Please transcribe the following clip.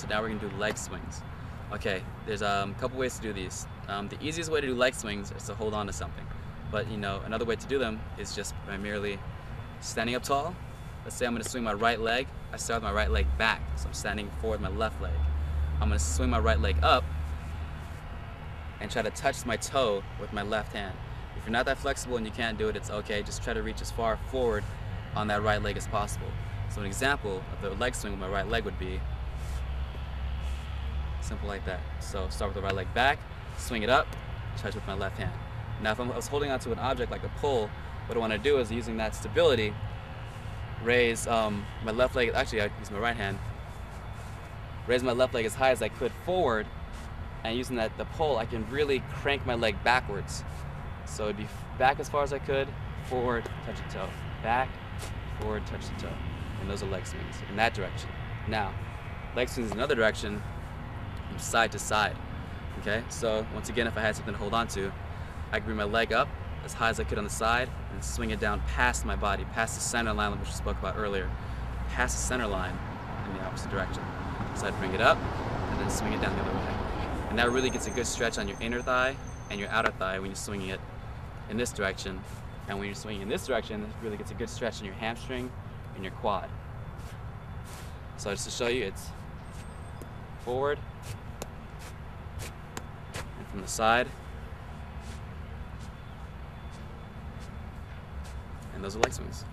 So now we're gonna do leg swings. Okay, there's um, a couple ways to do these. Um, the easiest way to do leg swings is to hold on to something. But you know, another way to do them is just by merely standing up tall. Let's say I'm gonna swing my right leg. I start with my right leg back, so I'm standing forward with my left leg. I'm gonna swing my right leg up and try to touch my toe with my left hand. If you're not that flexible and you can't do it, it's okay. Just try to reach as far forward on that right leg as possible. So an example of the leg swing with my right leg would be simple like that. So start with the right leg back, swing it up, touch with my left hand. Now if I was holding onto an object like a pole, what I want to do is using that stability, raise um, my left leg, actually I use my right hand, raise my left leg as high as I could forward, and using that the pole, I can really crank my leg backwards. So it'd be back as far as I could, forward, touch the toe, back, forward, touch the toe. And those are leg swings in that direction. Now, leg swings in another direction, side to side. Okay, so once again, if I had something to hold on to, I could bring my leg up as high as I could on the side and swing it down past my body, past the center line, which we spoke about earlier, past the center line in the opposite direction. So I'd bring it up and then swing it down the other way. And that really gets a good stretch on your inner thigh and your outer thigh when you're swinging it in this direction. And when you're swinging in this direction, it really gets a good stretch in your hamstring and your quad. So just to show you, it's forward from the side. And those are leg swings.